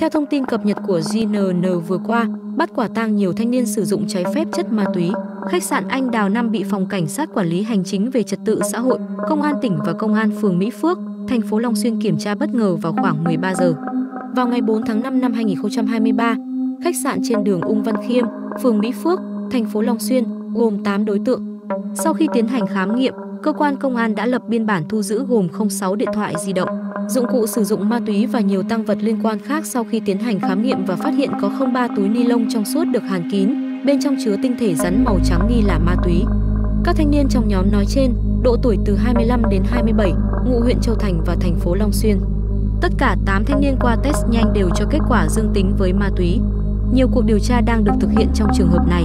Theo thông tin cập nhật của GNN vừa qua, bắt quả tang nhiều thanh niên sử dụng trái phép chất ma túy. Khách sạn Anh Đào Nam bị phòng cảnh sát quản lý hành chính về trật tự xã hội, công an tỉnh và công an phường Mỹ Phước, thành phố Long Xuyên kiểm tra bất ngờ vào khoảng 13 giờ. Vào ngày 4 tháng 5 năm 2023, khách sạn trên đường Ung Văn Khiêm, phường Mỹ Phước, thành phố Long Xuyên gồm 8 đối tượng. Sau khi tiến hành khám nghiệm, cơ quan công an đã lập biên bản thu giữ gồm 06 điện thoại di động, dụng cụ sử dụng ma túy và nhiều tăng vật liên quan khác sau khi tiến hành khám nghiệm và phát hiện có 03 túi ni lông trong suốt được hàn kín, bên trong chứa tinh thể rắn màu trắng nghi là ma túy. Các thanh niên trong nhóm nói trên, độ tuổi từ 25 đến 27, ngụ huyện Châu Thành và thành phố Long Xuyên. Tất cả 8 thanh niên qua test nhanh đều cho kết quả dương tính với ma túy. Nhiều cuộc điều tra đang được thực hiện trong trường hợp này.